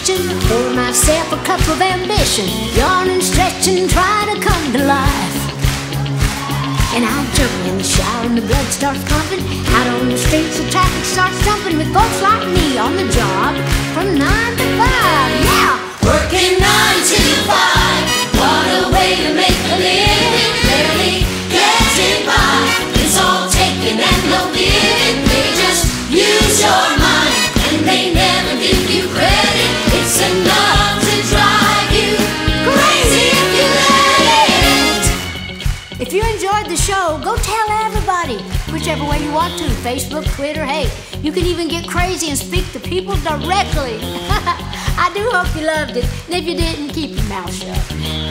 station. Pour myself a cup of ambition. Yawning, stretching, trying to come to life. And I jump in the shower and the blood starts pumping. Out on the streets, the traffic starts jumping with folks like me on the job from nine to five. Yeah, Working nine to five. Enjoyed the show, go tell everybody, whichever way you want to Facebook, Twitter, hey, you can even get crazy and speak to people directly. I do hope you loved it, and if you didn't, keep your mouth shut.